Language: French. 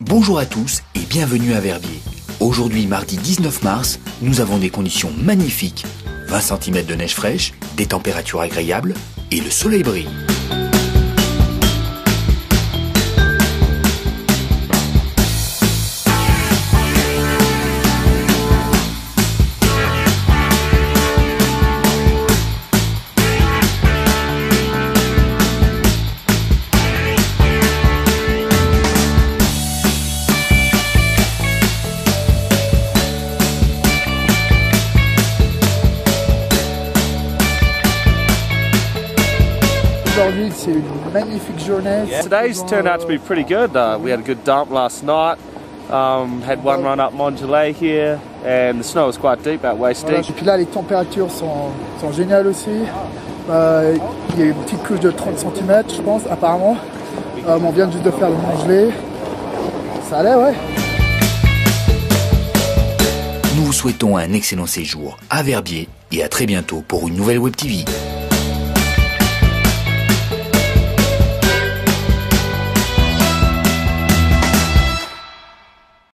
Bonjour à tous et bienvenue à Verbier. Aujourd'hui, mardi 19 mars, nous avons des conditions magnifiques. 20 cm de neige fraîche, des températures agréables et le soleil brille. Aujourd'hui, c'est une magnifique journée. Today's turned out to be pretty good. Uh, we had a good dump last night. Um, had one run up Mondelez here, and the snow was quite deep, out waist Voilà. deep. Et puis là, les températures sont, sont géniales aussi. Euh, il y a une petite couche de 30 cm, je pense, apparemment. Euh, on vient juste de faire le mangelé. Ça allait, ouais. Nous vous souhaitons un excellent séjour à Verbier et à très bientôt pour une nouvelle Web TV.